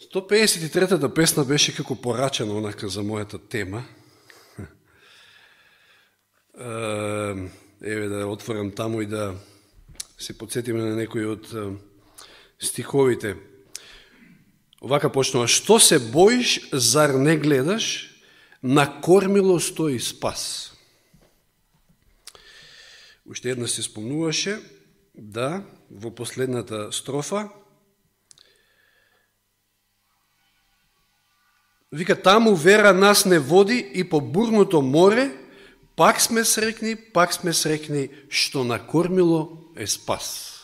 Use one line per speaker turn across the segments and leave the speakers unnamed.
153-та песна беше како порачена онака за мојата тема. Еве да отворам таму и да се подсетиме на некои од стиховите. Овака почнува, што се боиш, зар не гледаш, на кормило стои спас. Уште една се спомнуваше да во последната строфа Вика, таму вера нас не води и по бурното море, пак сме срекни, пак сме срекни, што накормило е спас.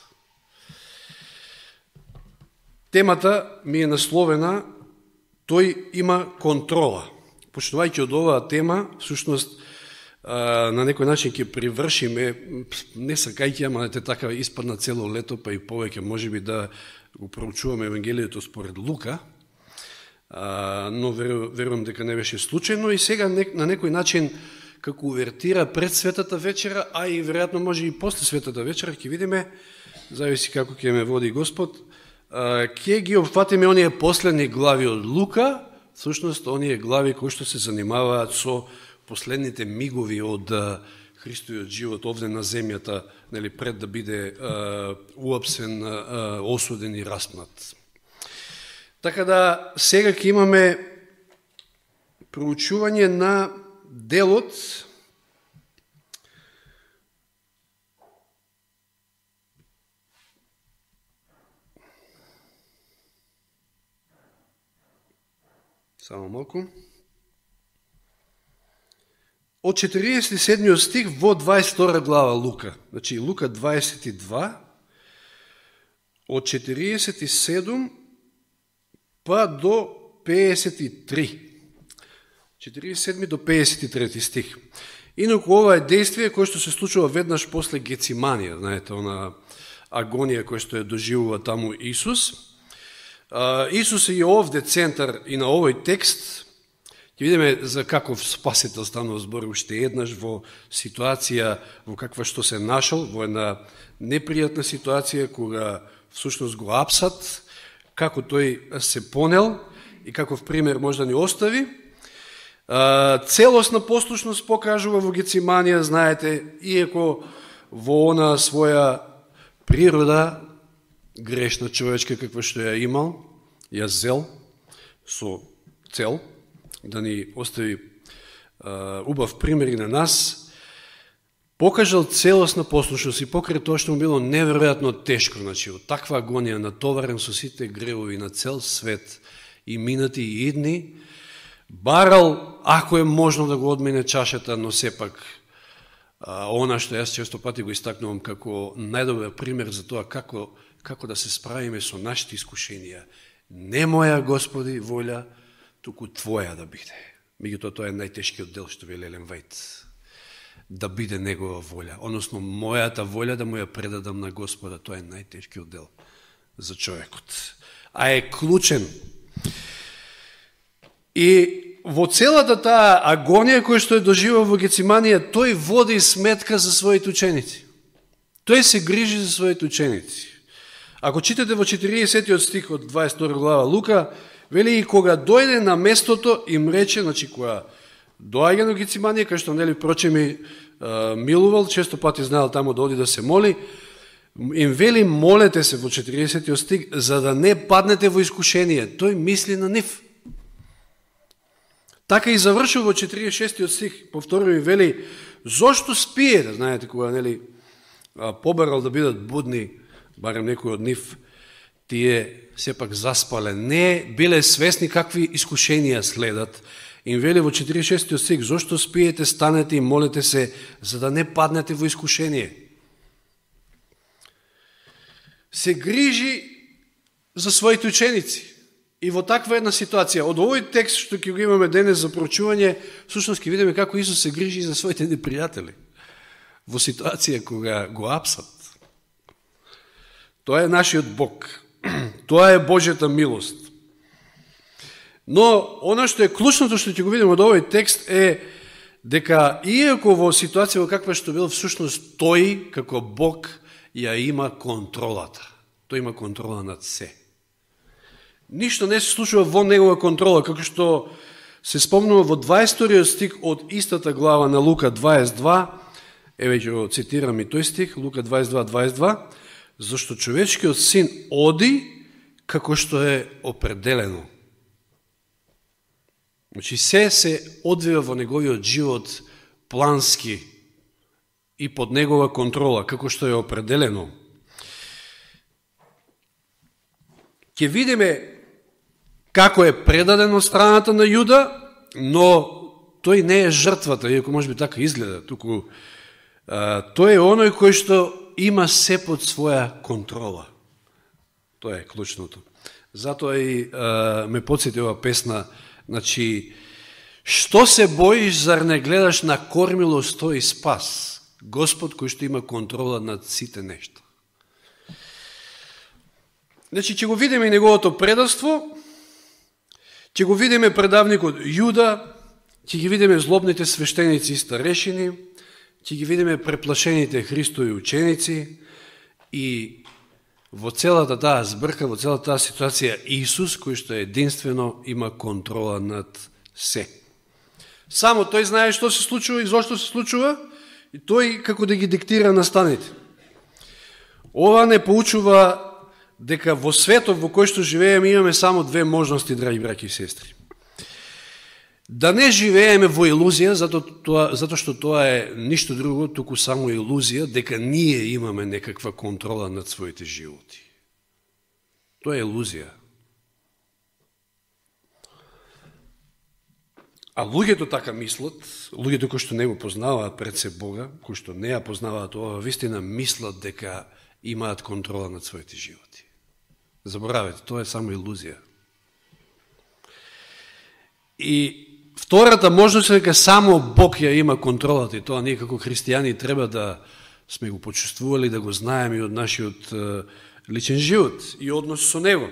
Темата ми е насловена Тој има контрола. Почнувајќи од оваа тема, всушност, на некој начин ќе привршиме, не сакајќи, ама ете така испадна цело лето, па и повеќе, може би да го проучуваме Евангелието според Лука, но верувам дека не беше случајно и сега на некој начин како увертира пред светата вечера, а и веројатно може и после светата вечера, ќе видиме, зависи како ќе ме води Господ, ќе ги опфатиме оние последни глави од Лука, всушност оние глави кои што се занимаваат со последните мигови од Христојот живот овде на земјата, нели пред да биде уапсен, осуден и распнат. Така да сега ќе имаме проучување на делот Само малку. Од 47 стих во 22 глава Лука. Значи Лука 22 од 47 па до 53. 47 до 53 стих. Инаку ова е действие кое што се случува веднаш после Гециманија, знаете, она агонија која што е доживува таму Исус. Исус е и овде центар и на овој текст, Ќе видиме за каков спасител станува збор уште еднаш во ситуација во каква што се нашол, во една непријатна ситуација кога всушност го апсат, како тој се понел и каков пример може да ни остави. Целосна послушност покажува во Гециманија, знаете, иеко во она своја природа, грешна човечка каква што ја имал, ја зел со цел, да ни остави убав пример и на нас, покажал целосна послушност и покрај тоа што му било неверојатно тешко, значи, од таква агонија натоварен со сите гревови на цел свет, и минати и идни, барал, ако е можно да го одмине чашата, но сепак, а, она што јас често пати го истакнувам како најдобар пример за тоа како, како да се справиме со нашите искушенија. Не моја, Господи, волја, туку Твоја да биде. Меѓутоа, тоа е најтешкиот дел што вели Елен Вајт да биде Негова волја, односно мојата волја да му ја предадам на Господа, тоа е најтешкиот дел за човекот. А е клучен. И во целата таа агонија која што е доживал во Гециманија, тој води сметка за своите ученици. Тој се грижи за своите ученици. Ако читате во 40 стих од 22 глава Лука, вели и кога дојде на местото, им рече, значи која доаѓа на Гециманија, кај што нели прочеми милувал, често пати знаел таму да оди да се моли, им вели молете се во 40 стих, за да не паднете во искушение. Тој мисли на нив. Така и завршил во 46 стих, повторно им вели, зошто спиете, да знаете, кога нели побарал да бидат будни, барем некој од нив, тие сепак заспале, не биле свесни какви искушенија следат, им вели во 46 стих, зошто спиете, станете и молете се, за да не паднете во искушение. Се грижи за своите ученици. И во таква една ситуација, од овој текст што ќе го имаме денес за проучување, всушност ќе видиме како Исус се грижи за своите непријатели. Во ситуација кога го апсат. Тоа е нашиот Бог. Тоа е Божјата милост. Но, она што е клучното што ќе го видиме од овој текст е дека иако во ситуација во каква што бил всушност тој, како Бог, ја има контролата. Тој има контрола над се. Ништо не се случува во негова контрола, како што се спомнува во 22 стик од истата глава на Лука 22, еве веќе го цитирам и тој стих, Лука 22, 22, зашто човечкиот син оди како што е определено. Значи, се се одвива во неговиот живот плански и под негова контрола, како што е определено. Ке видиме како е предаден од страната на Јуда, но тој не е жртвата, иако може би така изгледа, туку а, тој е оној кој што има се под своја контрола. Тоа е клучното. Затоа и а, ме подсети ова песна, значи, што се боиш, зар не гледаш на кормило стои спас? Господ кој што има контрола над сите нешта. Значи, ќе го видиме и неговото предавство, Ќе го видиме предавникот Јуда, ќе ги видиме злобните свештеници и старешини, ќе ги видиме преплашените Христови ученици и во целата таа збрка, во целата таа ситуација, Исус, кој што единствено има контрола над се. Само тој знае што се случува и зошто се случува, и тој како да ги диктира настаните. Ова не поучува дека во светот во кој што живееме имаме само две можности, драги браки и сестри. Да не живееме во илузија, зато, тоа, зато што тоа е ништо друго, туку само илузија, дека ние имаме некаква контрола над своите животи. Тоа е илузија. А луѓето така мислат, луѓето кои што не го познаваат пред се Бога, кои што не ја познаваат ова, вистина мислат дека имаат контрола над своите животи. Заборавете, тоа е само илузија. И втората можност е дека само Бог ја има контролата и тоа ние како христијани треба да сме го почувствували, да го знаеме и од нашиот личен живот и однос со Него.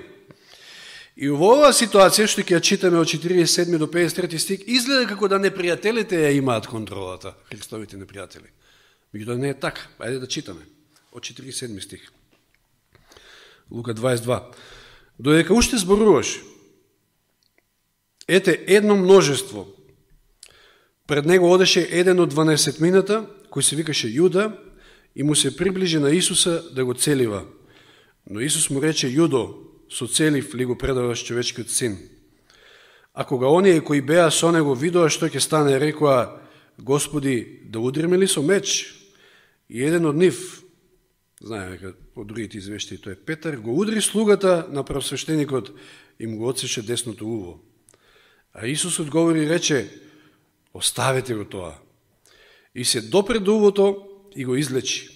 И во оваа ситуација, што ќе ја читаме од 47 до 53 стик, изгледа како да непријателите ја имаат контролата, Христовите непријатели. Меѓутоа не е така. Ајде да читаме од 47 стих. Лука 22. Додека уште зборуваш, ете едно множество. Пред него одеше еден од 12 мината, кој се викаше Јуда, и му се приближи на Исуса да го целива. Но Исус му рече, Јудо, со целив ли го предаваш човечкиот син? А кога оние кои беа со него видоа што ќе стане, рекоа, Господи, да удриме ли со меч? И еден од нив, знаеме дека од другите извешти тој е Петар, го удри слугата на правосвещеникот и му го одсеше десното уво. А Исус одговори и рече, оставете го тоа. И се допре до увото и го излечи.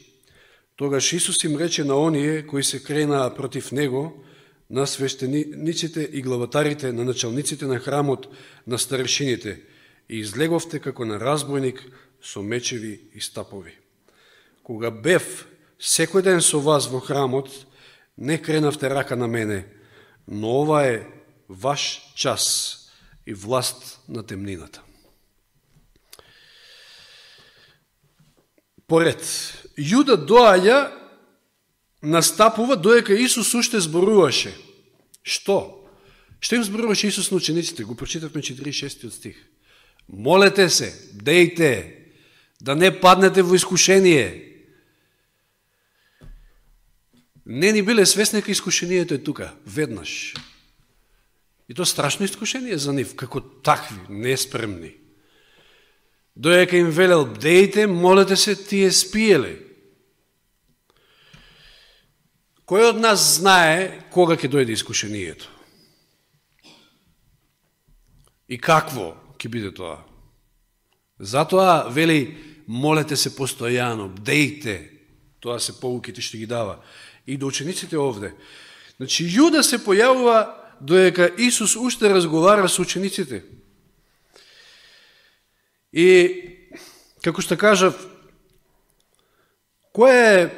Тогаш Исус им рече на оние кои се кренаа против Него, на свештениците и главатарите, на началниците на храмот, на старешините, и излеговте како на разбойник со мечеви и стапови. Кога бев секој ден со вас во храмот, не кренавте рака на мене, но ова е ваш час и власт на темнината. Поред, Јуда доаѓа, настапува, доека Исус уште зборуваше. Што? Што им зборуваше Исус на учениците? Го прочитавме 46 стих. Молете се, дејте, да не паднете во искушение, не ни биле свесни дека искушението е тука, веднаш. И то страшно искушение за нив, како такви, неспремни. Доека им велел, бдејте, молете се, тие спиеле. Кој од нас знае кога ќе дојде искушението? И какво ќе биде тоа? Затоа вели, молете се постојано, бдејте, тоа се поуките што ги дава и до учениците овде. Значи, Јуда се појавува доека Исус уште разговара со учениците. И, како што кажав, која е,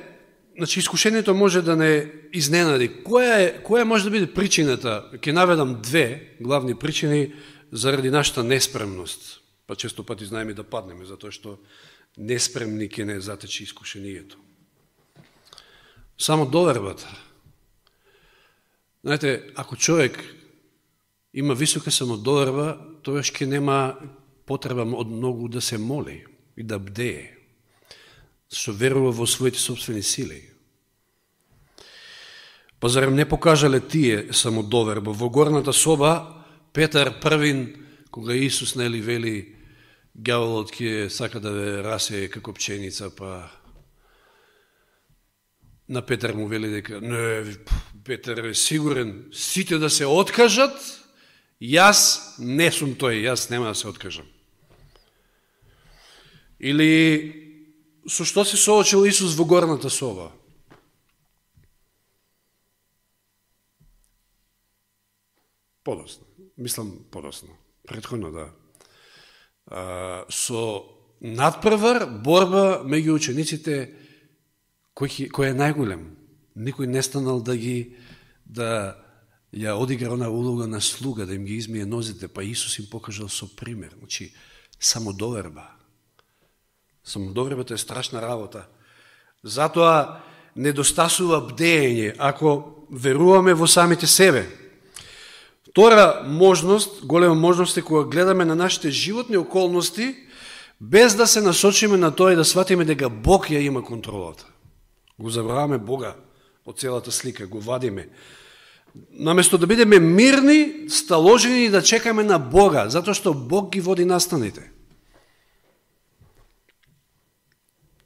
значи, искушението може да не изненади. Која, е, која може да биде причината? Ке наведам две главни причини заради нашата неспремност. Па често пати знаеме да паднеме, затоа што неспремни ке не затече искушението само довербата. Знаете, ако човек има висока самодоверба, тојаш ќе нема потреба од многу да се моли и да бдее, што верува во своите собствени сили. Па зарем не покажале тие самодоверба? Во горната соба, Петар првин, кога Исус нели вели, гјаволот ќе сака да ве расе како пченица, па на Петар му вели дека, не, Петар е сигурен, сите да се откажат, јас не сум тој, јас нема да се откажам. Или со што се соочил Исус во горната сова? Подосно. Мислам подосно. Предходно, да. А, со надпревар борба меѓу учениците кој, кој е најголем. Никој не станал да ги да ја одигра она улога на слуга, да им ги измие нозите, па Исус им покажал со пример. Значи, самодоверба. Самодовербата е страшна работа. Затоа недостасува бдење ако веруваме во самите себе. Втора можност, голема можност е кога гледаме на нашите животни околности, без да се насочиме на тоа и да сватиме дека Бог ја има контролата. Го забраваме Бога од целата слика, го вадиме. Наместо да бидеме мирни, сталожени и да чекаме на Бога, затоа што Бог ги води настаните.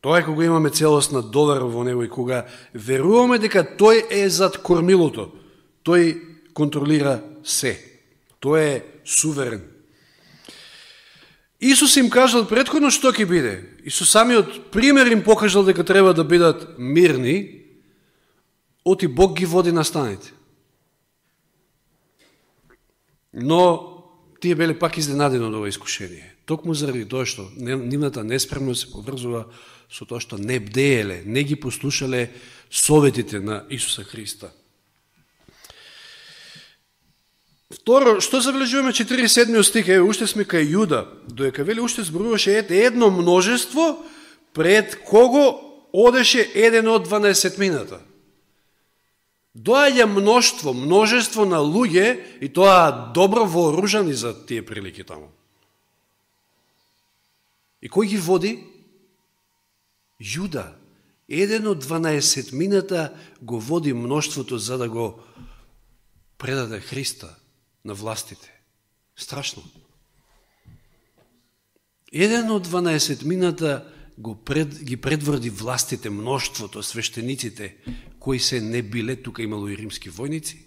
Тоа е кога имаме целосна довера во Него и кога веруваме дека Тој е зад кормилото. Тој контролира се. Тој е суверен. Исус им кажал предходно што ќе биде. Исус самиот пример им покажал дека треба да бидат мирни, оти Бог ги води на станите. Но тие беле пак изненадени од ова искушение. Токму заради тоа што нивната неспремност се поврзува со тоа што не бдееле, не ги послушале советите на Исуса Христа. Второ, што забележуваме 47 стих, е, уште сме кај Јуда, доека вели уште зборуваше ете едно множество пред кого одеше еден од 12 мината. Доаѓа мноштво, множество на луѓе и тоа добро вооружани за тие прилики таму. И кој ги води? Јуда. Еден од 12 мината го води мноштвото за да го предаде Христа на властите. Страшно. Еден од 12 мината го пред, ги предврди властите, мноштвото, свештениците, кои се не биле, тука имало и римски војници,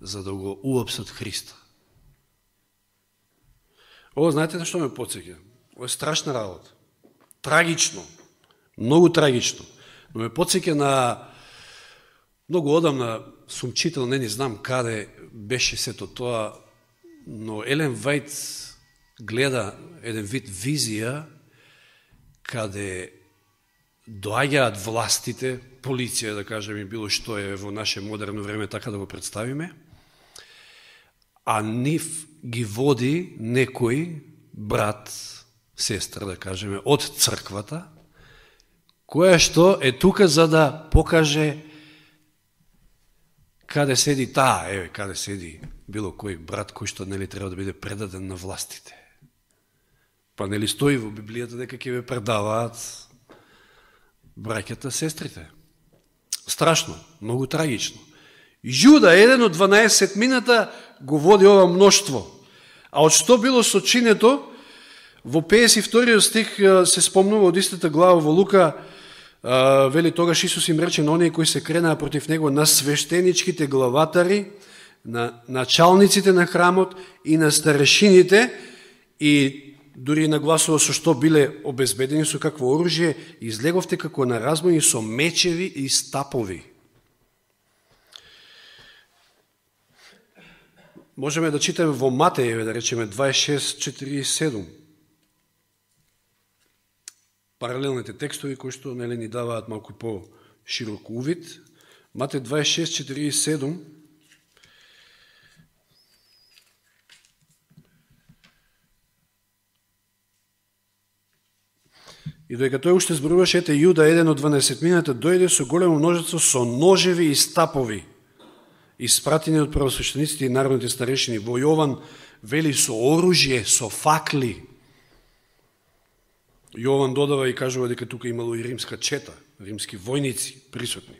за да го уапсат Христа. Ово, знаете на што ме подсеќа? Ово е страшна работа. Трагично. Многу трагично. Но ме подсеќа на многу одамна сум читал, не ни знам каде беше сето тоа, но Елен Вајт гледа еден вид визија каде доаѓаат властите, полиција, да кажем, и било што е во наше модерно време, така да го представиме, а нив ги води некој брат, сестра, да кажеме, од црквата, која што е тука за да покаже каде седи таа, еве, каде седи било кој брат кој што нели треба да биде предаден на властите. Па нели стои во Библијата дека ќе ве предаваат браќата, сестрите. Страшно, многу трагично. Јуда, еден од 12 мината, го води ова мноштво. А од што било сочинето, во 52 стих се спомнува од истата глава во Лука вели тогаш Исус им рече на оние кои се кренаа против него, на свештеничките главатари, на началниците на храмот и на старешините и дури и нагласува со што биле обезбедени со какво оружје, излеговте како на разбојни со мечеви и стапови. Можеме да читаме во Матејеве, да речеме 26.47 паралелните текстови кои што нели ни даваат малку по широк увид. Матеј 26:47 додека тој уште зборуваше, ете Јуда, еден од 12 мината, дојде со големо множество со ножеви и стапови испратени од правосвещениците и народните старешини во Јован вели со оружје, со факли. Јован додава и кажува дека тука имало и римска чета, римски војници присутни.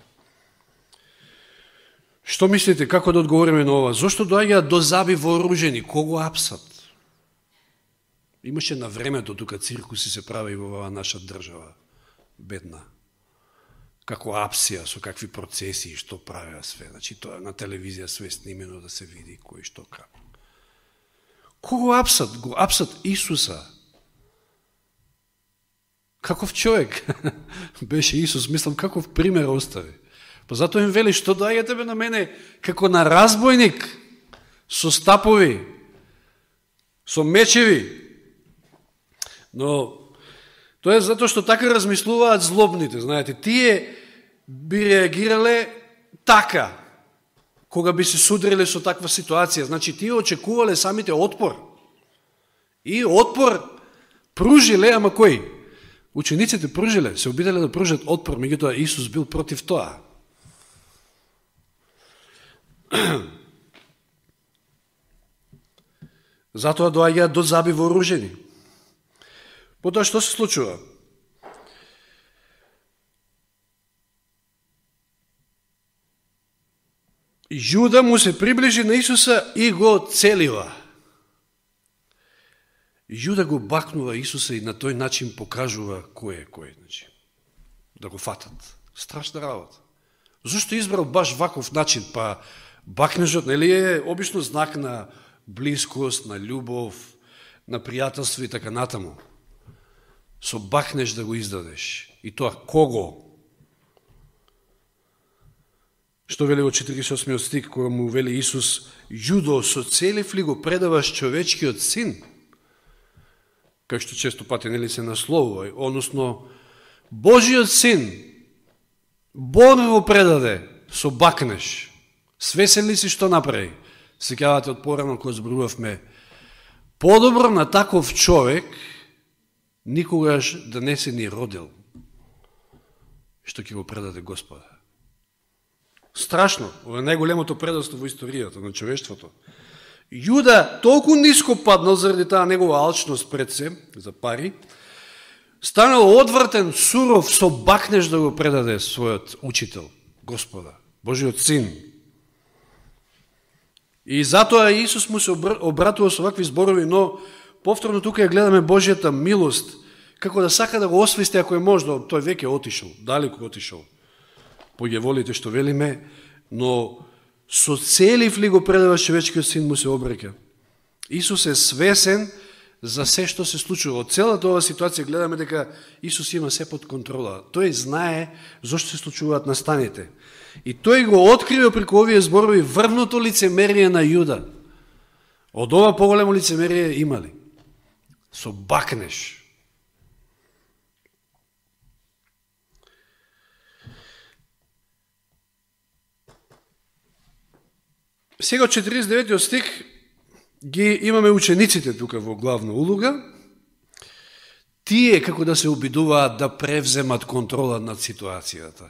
Што мислите, како да одговориме на ова? Зошто доаѓа до заби вооружени? Кого апсат? Имаше на времето тука циркуси се прави во оваа наша држава. Бедна. Како апсија, со какви процеси и што правеа све. Значи, тоа на телевизија све снимено да се види кој што како. Кого апсат? Го апсат Исуса. Каков човек беше Исус, мислам, каков пример остави. Па затоа им вели, што доаѓате бе на мене како на разбойник, со стапови, со мечеви, Но тоа е затоа што така размислуваат злобните, знаете, тие би реагирале така, кога би се судриле со таква ситуација. Значи, тие очекувале самите отпор. И отпор пружиле, ама кој? Учениците пружиле, се обиделе да пружат отпор, меѓутоа Исус бил против тоа. Затоа доаѓа до заби вооружени. Потоа што се случува? Јуда му се приближи на Исуса и го целива. Јуда го бакнува Исуса и на тој начин покажува кој е кој. Значи, да го фатат. Страшна работа. Зошто избрал баш ваков начин? Па бакнежот, нели е обично знак на близкост, на љубов, на пријателство и така натаму со бахнеш да го издадеш. И тоа кого? Што вели во 48 стик, кога му вели Исус, Јудо, со целев ли го предаваш човечкиот син? Кај што често пати нели се насловува, односно, Божиот син, Бог го предаде со бакнеш. Свесен ли си што направи? Секјавате од порано кој зборувавме. Подобро на таков човек, никогаш да не се ни родил, што ќе го предаде Господа. Страшно, ова е најголемото предавство во историјата на човештвото. Јуда толку ниско паднал заради таа негова алчност пред се, за пари, станал одвртен, суров, со бакнеш да го предаде својот учител, Господа, Божиот син. И затоа Исус му се обратува со вакви зборови, но повторно тука ја гледаме Божијата милост, како да сака да го освисти ако е можно, тој веќе отишол, далеко отишол. По волите што велиме, но со целив ли го предава човечкиот син му се обрека. Исус е свесен за се што се случува. Од целата оваа ситуација гледаме дека Исус има се под контрола. Тој знае зошто се случуваат настаните. И тој го открива преку овие зборови врвното лицемерие на Јуда. Од ова поголемо лицемерие имали со бакнеш. Сега 49 стих ги имаме учениците тука во главна улога. Тие како да се обидуваат да превземат контрола над ситуацијата.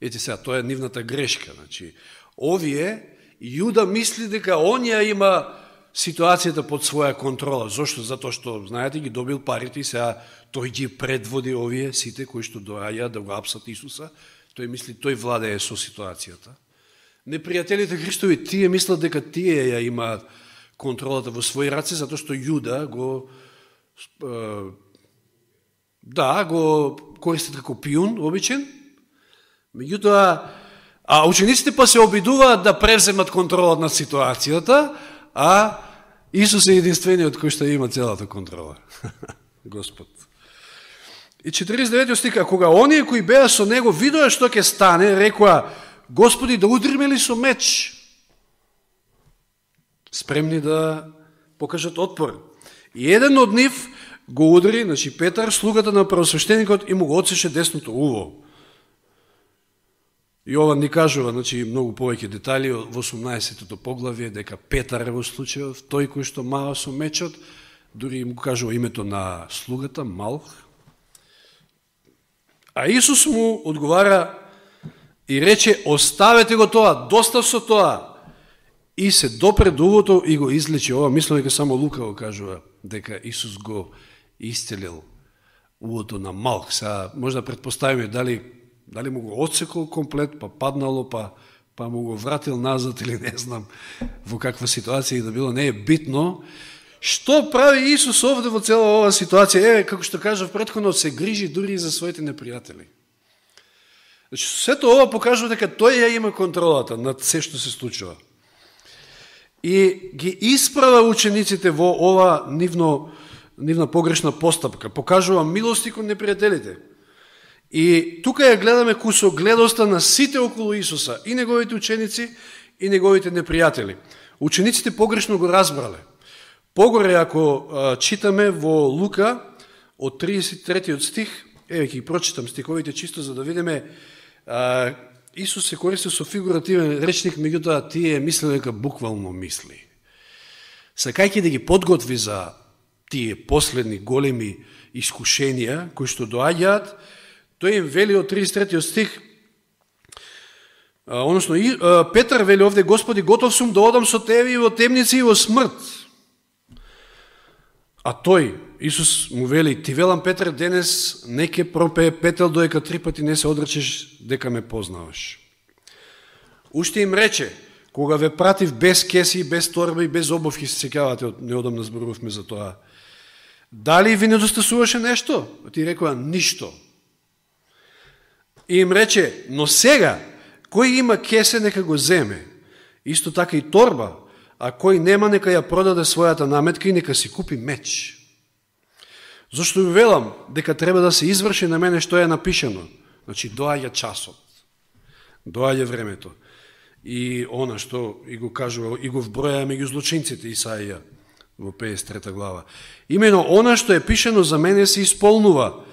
Ете сега, тоа е нивната грешка. Значи, овие, Јуда мисли дека онија има ситуацијата под своја контрола. Зошто? Затоа што, знаете, ги добил парите и сега тој ги предводи овие сите кои што доаѓа да го апсат Исуса. Тој мисли, тој владее со ситуацијата. Непријателите Христови, тие мислат дека тие ја имаат контролата во своји раце, затоа што Јуда го да, го користат како пиун, обичен. Меѓутоа, а учениците па се обидуваат да превземат контролот на ситуацијата, а Исус е единствениот кој што има целата контрола. Господ. И 49 стика, кога оние кои беа со него видоа што ќе стане, рекоа, Господи, да удриме ли со меч? Спремни да покажат отпор. И еден од нив го удри, значи Петар, слугата на правосвещеникот и му го отсеше десното уво. Јован ни кажува, значи, многу повеќе детали во 18-тото поглавие, дека Петар е во случајот, тој кој што мава со мечот, дури му кажува името на слугата, Малх. А Исус му одговара, и рече, оставете го тоа, доста со тоа. И се допре до увото и го излечи. Ова мислам дека само Лука го кажува, дека Исус го исцелил увото на Малх. Са, може да предпоставиме дали, дали му го отсекол комплет, па паднало, па, па му го вратил назад или не знам во каква ситуација и да било. Не е битно. Што прави Исус овде во цела оваа ситуација? Е, како што кажав предходно, се грижи дури и за своите непријатели. Значи, сето ова покажува дека тој ја има контролата над се што се случува. И ги исправа учениците во ова нивно, нивна погрешна постапка. Покажува милости кон непријателите. И тука ја гледаме кусогледоста на сите околу Исуса, и неговите ученици, и неговите непријатели. Учениците погрешно го разбрале. Погоре, ако а, читаме во Лука, од 33 стих, еве ќе прочитам стиховите чисто за да видиме а, Исус се користи со фигуративен речник, меѓутоа тие мисле дека буквално мисли. Сакајќи да ги подготви за тие последни големи искушенија кои што доаѓаат, тој им вели од 33 стих, односно Петар вели овде, Господи, готов сум да одам со Тебе и во темници и во смрт. А тој, Исус му вели, ти велам Петар денес не ке пропее петел доека три пати не се одречеш дека ме познаваш. Уште им рече, кога ве пратив без кеси, без торба и без обувки, се секавате, неодамна зборувавме за тоа. Дали ви недостасуваше нешто? Ти рекоа, ништо. И им рече, но сега, кој има кесе, нека го земе. Исто така и торба, а кој нема нека ја продаде својата наметка и нека си купи меч. Зошто ви велам дека треба да се изврши на мене што е напишено. Значи, доаѓа часот, доаѓа времето. И она што и го кажува, и го вброја меѓу злочинците Исаија во 53 глава. Имено она што е пишено за мене се исполнува.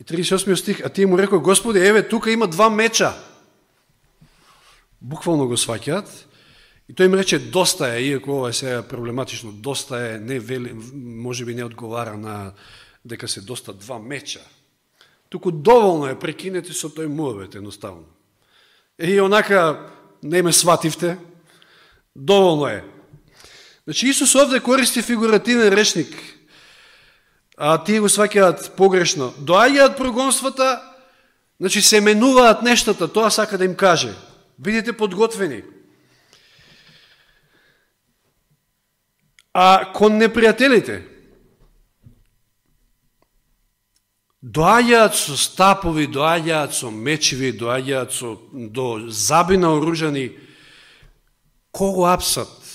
И 38 стих, а тие му рекоа, Господи, еве, тука има два меча. Буквално го сваќаат И тој им рече, доста е, иако ова е сега проблематично, доста е, не вели, може би не одговара на дека се доста два меча. Туку доволно е, прекинете со тој муавет, едноставно. И онака не ме свативте, доволно е. Значи Исус овде користи фигуративен речник, а тие го сваќаат погрешно. Доаѓаат прогонствата, значи се менуваат нештата, тоа сака да им каже. Бидете подготвени. А кон непријателите, доаѓаат со стапови, доаѓаат со мечеви, доаѓаат со, до забина оружани, кого апсат?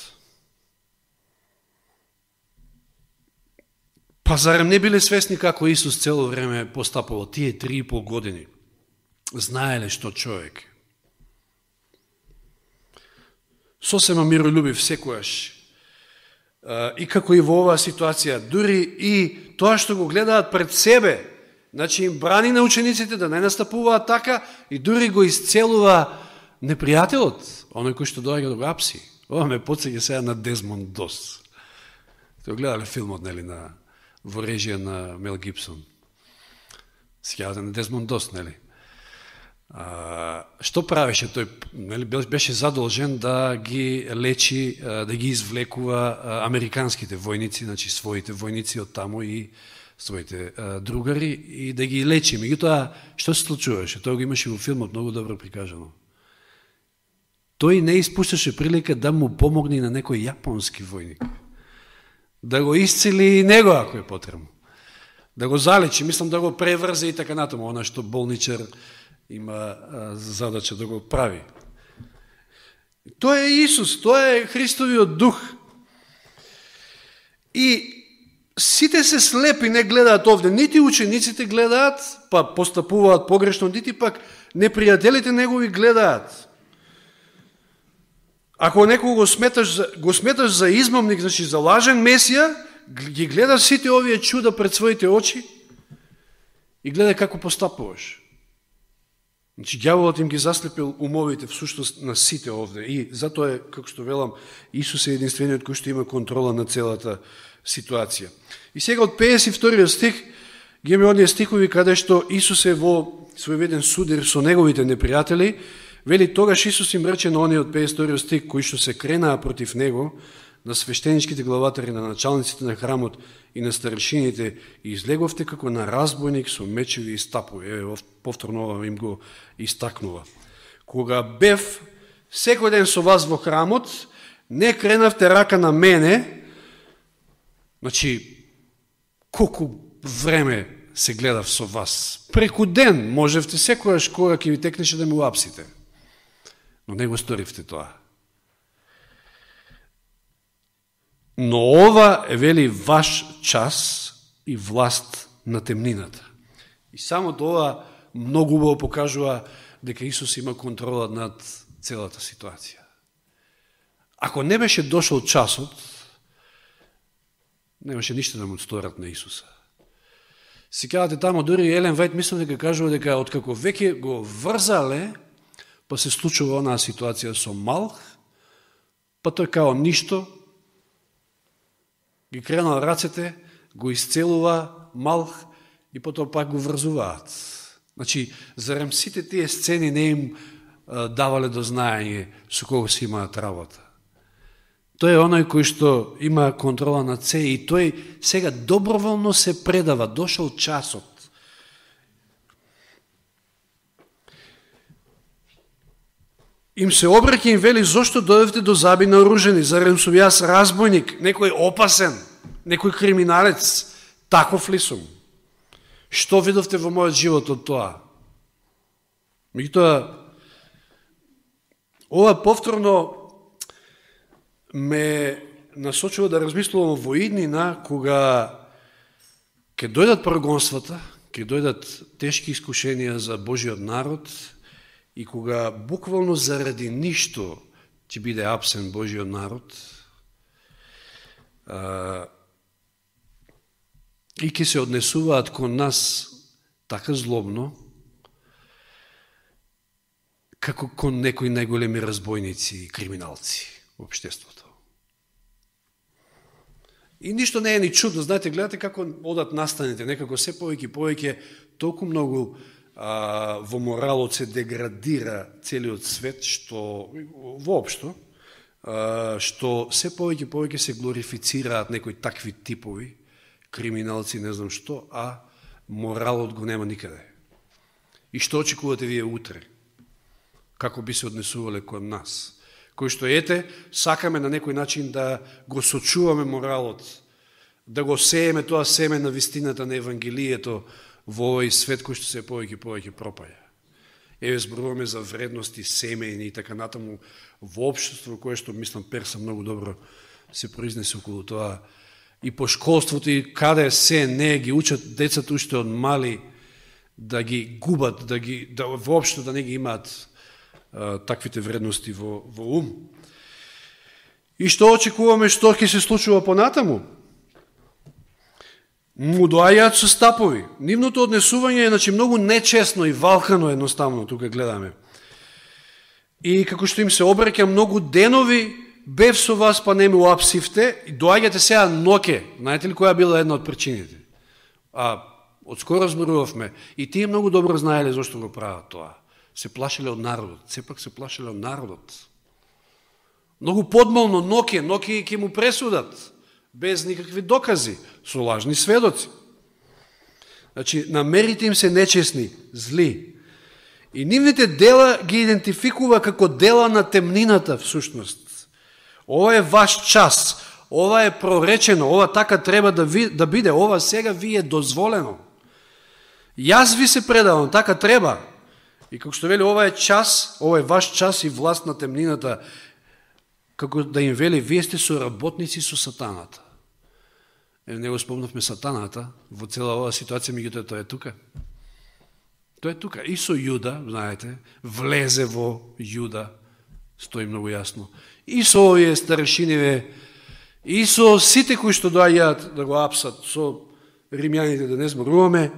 Па зарем не биле свесни како Исус цело време постапувал тие три и пол години? Знаеле што човек? Сосема миролюбив секојаш и како и во оваа ситуација, дури и тоа што го гледаат пред себе, значи им брани на учениците да не настапуваат така и дури го исцелува непријателот, оној кој што доаѓа го апси. Ова ме подсеќа сега на Дезмонд Дос. Те гледале филмот, нели, на, во режија на Мел Гибсон. Сеќавате да на Дезмонд Дос, нели? А, што правеше тој? Нели, беше задолжен да ги лечи, да ги извлекува американските војници, значи своите војници од таму и своите другари и да ги лечи. Меѓутоа, што се случуваше? Тоа го имаше во филмот многу добро прикажано. Тој не испушташе прилика да му помогне на некој јапонски војник. Да го исцели и него, ако е потребно. Да го залечи, мислам да го преврзе и така натаму, она што болничар има задача да го прави. Тоа е Исус, тоа е Христовиот дух. И сите се слепи, не гледаат овде. Нити учениците гледаат, па постапуваат погрешно, нити пак непријателите негови гледаат. Ако некој го сметаш, го сметаш за измамник, значи за лажен месија, ги гледаш сите овие чуда пред своите очи и гледа како постапуваш. Значи, дјаволот им ги заслепил умовите всушност на сите овде. И затоа е, како што велам, Исус е единствениот кој што има контрола на целата ситуација. И сега од 52 стих Ги имаме оние стихови каде што Исус е во својведен судир со неговите непријатели, вели тогаш Исус им рече на оние од 52 стик, кои што се кренаа против него, на свештеничките главатари, на началниците на храмот и на старшините, и излеговте како на разбойник со мечеви и стапови. Еве, повторно им го истакнува. Кога бев секој ден со вас во храмот, не кренавте рака на мене, значи, колку време се гледав со вас. Преку ден можевте секојаш кога ќе ви текнеше да ме уапсите. Но не го сторивте тоа. Но ова е вели ваш час и власт на темнината. И само тоа многу убаво покажува дека Исус има контрола над целата ситуација. Ако не беше дошол часот, немаше ништо да му сторат на Исуса. Секавате тамо, дори Елен Вајт мислам дека кажува дека откако веќе го врзале, па се случува онаа ситуација со Малх, па тој као ништо, ги кренал рацете, го исцелува Малх и потоа пак го врзуваат. Значи, зарем сите тие сцени не им давале до знаење со кого се имаат работа. Тој е оној кој што има контрола на це и тој сега доброволно се предава, дошол часот. Им се обраќа им вели, зошто дојдевте до заби наоружени, зарем сум јас разбойник, некој опасен, некој криминалец, таков ли сум? Што видовте во мојот живот од тоа? Меѓутоа, ова повторно ме насочува да размислувам во иднина, кога ќе дојдат прогонствата, ќе дојдат тешки искушенија за Божиот народ и кога буквално заради ништо ќе биде апсен Божиот народ, а, и ќе се однесуваат кон нас така злобно, како кон некои најголеми разбойници и криминалци во обштеството. И ништо не е ни чудно, знаете, гледате како одат настаните, некако се повеќе и повеќе, толку многу а, во моралот се деградира целиот свет, што воопшто, а, што се повеќе и повеќе се глорифицираат некои такви типови, криминалци, не знам што, а моралот го нема никаде. И што очекувате вие утре? како би се однесувале кон нас. Кој што ете, сакаме на некој начин да го сочуваме моралот, да го сееме тоа семе на вистината на Евангелието во овој свет кој што се повеќе повеќе пропаја. Еве зборуваме за вредности семејни и така натаму во обштество кое што мислам Перса многу добро се произнесе околу тоа и по школството и каде се не ги учат децата уште од мали да ги губат, да ги да воопшто да не ги имаат таквите вредности во, во ум. И што очекуваме што ќе се случува понатаму? Му доаѓаат со стапови. Нивното однесување е значи, многу нечесно и валкано едноставно, тука гледаме. И како што им се обреќа многу денови, бев со вас, па не ме уапсивте, и доаѓате сега ноке. Знаете ли која била една од причините? А, од скоро зборувавме, и тие многу добро знаеле зашто го прават тоа се плашеле од народот. Сепак се плашеле од народот. Многу подмолно Ноке, Ноке ќе му пресудат, без никакви докази, со лажни сведоци. Значи, намерите им се нечесни, зли. И нивните дела ги идентификува како дела на темнината, всушност. Ова е ваш час, ова е проречено, ова така треба да, ви, да биде, ова сега ви е дозволено. Јас ви се предавам, така треба. И како што вели, ова е час, ова е ваш час и власт на темнината, како да им вели, вие сте соработници со сатаната. Е, не го спомнавме сатаната во цела оваа ситуација, меѓутоа тоа е тука. Тоа е тука. И со Јуда, знаете, влезе во Јуда, стои многу јасно. И со овие старешиниве, и со сите кои што доаѓаат да го апсат, со римјаните да не зборуваме,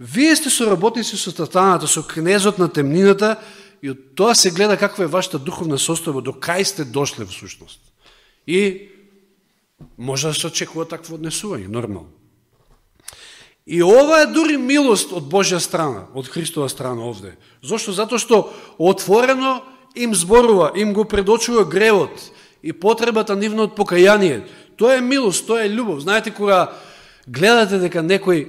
Вие сте соработници со сатаната, со кнезот на темнината и од тоа се гледа каква е вашата духовна состојба, до кај сте дошле в сушност. И може да се очекува такво однесување, нормално. И ова е дури милост од Божја страна, од Христова страна овде. Зошто? Зато што отворено им зборува, им го предочува гревот и потребата нивно од покаяние. Тоа е милост, тоа е љубов. Знаете, кога гледате дека некој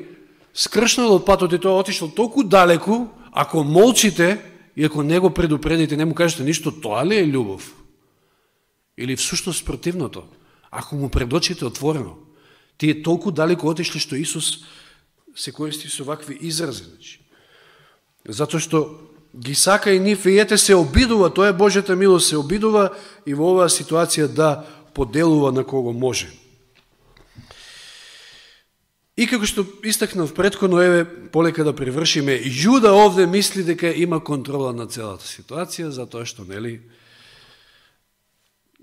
скршнал од патот и тоа отишол толку далеку, ако молчите и ако не го предупредите, не му кажете ништо, тоа ли е љубов? Или всушност противното? Ако му предочите отворено, тие толку далеку отишли што Исус се користи со вакви изрази. Значи. Затоа што ги сака и нив и ете се обидува, тоа е Божјата милост, се обидува и во оваа ситуација да поделува на кого може. И како што истакнав предходно, еве, полека да превршиме, Јуда овде мисли дека има контрола на целата ситуација, затоа што, нели,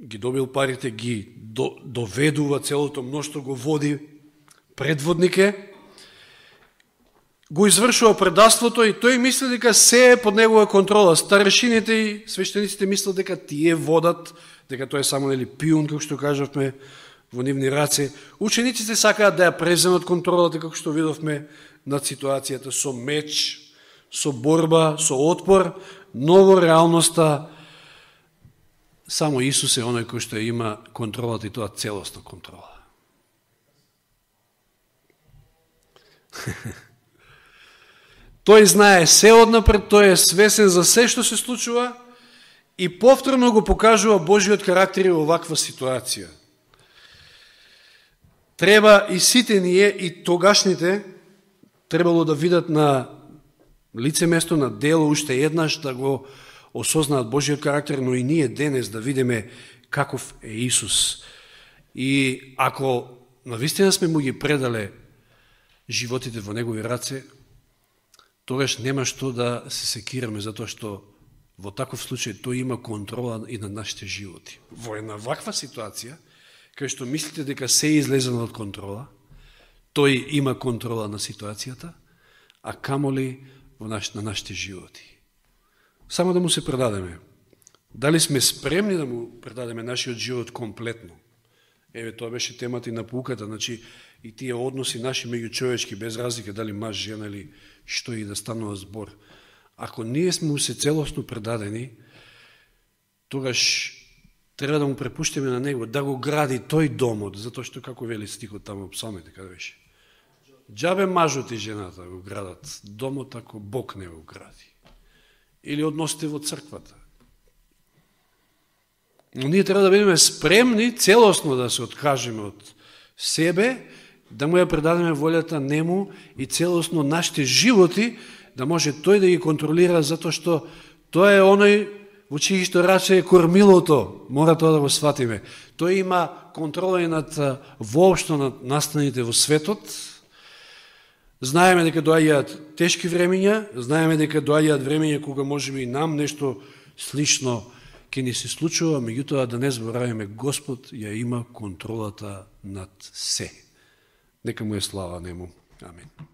ги добил парите, ги до, доведува целото мноштво, го води предводнике, го извршува предаството и тој мисли дека се е под негова контрола. Старешините и свештениците мислат дека тие водат, дека тоа е само нели пиун, како што кажавме, во нивни раце. Учениците сакаат да ја преземат контролата, како што видовме над ситуацијата, со меч, со борба, со отпор, но во реалноста само Исус е оној кој што има контролата и тоа целосна контрола. тој знае се однапред, тој е свесен за се што се случува и повторно го покажува Божиот карактер во ваква ситуација треба и сите ние, и тогашните, требало да видат на лице место, на дело, уште еднаш да го осознаат Божиот карактер, но и ние денес да видиме каков е Исус. И ако навистина сме му ги предале животите во Негови раце, тогаш нема што да се секираме, затоа што во таков случај тој има контрола и на нашите животи. Во една ваква ситуација, кај што мислите дека се е излезено од контрола, тој има контрола на ситуацијата, а камоли во наш, на нашите животи. Само да му се предадеме. Дали сме спремни да му предадеме нашиот живот комплетно? Еве, тоа беше темата и на пуката, значи и тие односи наши меѓучовечки, без разлика дали маж, жена или што и да станува збор. Ако ние сме се целосно предадени, тогаш треба да му препуштиме на него, да го гради тој домот, затоа што, како вели стихот таму, псалмите, каде беше? Джабе мажот и жената го градат домот, ако Бог не го гради. Или односите во црквата. Но ние треба да бидеме спремни целосно да се откажеме од себе, да му ја предадеме волјата нему и целосно нашите животи, да може тој да ги контролира, затоа што тоа е оној во што раче е кормилото, мора тоа да го сватиме. Тој има контрола и над воопшто над настаните во светот. Знаеме дека доаѓаат тешки времења, знаеме дека доаѓаат времења кога можеби и нам нешто слично ќе ни се случува, меѓутоа да не забораваме Господ ја има контролата над се. Нека му е слава нему. Амин.